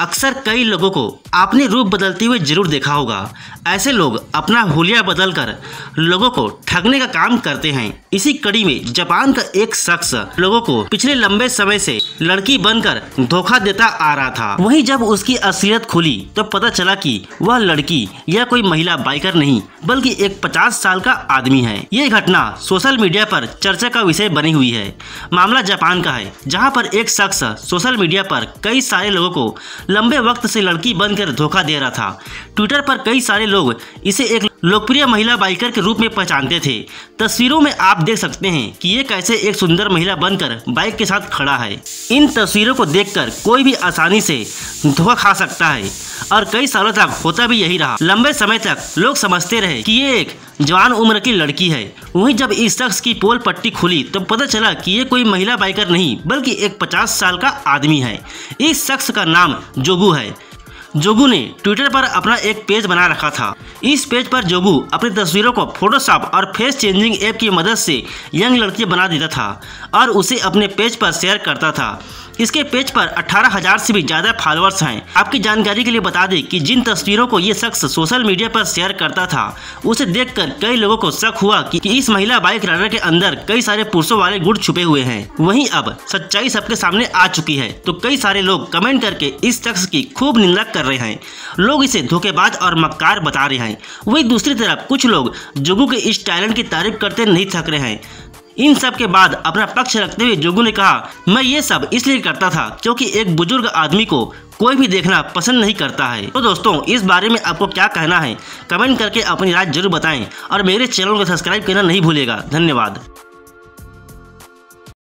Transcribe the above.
अक्सर कई लोगों को आपने रूप बदलते हुए ज़रूर देखा होगा। ऐसे लोग अपना हुलिया बदलकर लोगों को ठगने का काम करते हैं। इसी कड़ी में जापान का एक शख्स लोगों को पिछले लंबे समय से लड़की बनकर धोखा देता आ रहा था। वहीं जब उसकी असलियत खुली तो पता चला कि वह लड़की या कोई महिला बाइकर नहीं, बल्कि एक 50 साल का आदमी है। ये घटना सोशल मीडिया पर चर्चा का विषय बनी हुई है। मामला जापान का है, जहाँ पर एक शख्स सोशल मीडिया पर कई सारे लोगों को लंबे वक्त से लड़की बनकर धोखा दे रहा था। ट्विटर पर कई सारे लोग इसे एक लोकप्रिय महिला बाइकर के रूप में पहचानते थे। तस्वीरों में आप देख सकते हैं कि ये कैसे एक सुंदर महिला बनकर बाइक के साथ खड़ा है। इन तस्वीरों को देखकर कोई भी आसानी से धोखा खा सकता है। और कई सालों तक होता भी यही रहा। लंबे समय तक लोग समझते रहे कि ये एक जवान उम्र की लड़की है। वहीं जब इस शख्स की पोल पट्टी खुली तो पता चला कि ये कोई महिला बाइकर नहीं, बल्कि एक 50 साल का आदमी है। इस शख्स का नाम जोगू है। जोगू ने ट्विटर पर अपना एक पेज बना रखा था। इस पेज पर जोगू अपनी तस्वीरों को फोटोशॉप और फेस चेंजिंग ऐप की मदद से यंग लड़की बना देता था और उसे अपने पेज पर शेयर करता था। इसके पेज पर अठारह हज़ार से भी ज़्यादा फॉलोअर्स हैं। आपकी जानकारी के लिए बता दें कि जिन तस्वीरों को ये शख्स सोशल मीडिया पर शेयर करता था, उसे देखकर कई लोगों को शक हुआ कि इस महिला बाइक राइडर के अंदर कई सारे पुरुषों वाले गुण छुपे हुए हैं। वहीं अब सच्चाई सबके सामने आ चुकी है। तो कई सारे लोग कमेंट करके इस शख्स की खूब निंदा कर रहे हैं। लोग इसे धोखेबाज और मक्कार बता रहे हैं। वही दूसरी तरफ़ कुछ लोग जुगू के इस टैलेंट की तारीफ़ करते नहीं थक रहे हैं। इन सब के बाद अपना पक्ष रखते हुए जोगू ने कहा, मैं ये सब इसलिए करता था क्योंकि एक बुज़ुर्ग आदमी को कोई भी देखना पसंद नहीं करता है। तो दोस्तों, इस बारे में आपको क्या कहना है? कमेंट करके अपनी राय ज़रूर बताएँ और मेरे चैनल को सब्सक्राइब करना नहीं भूलेगा। धन्यवाद।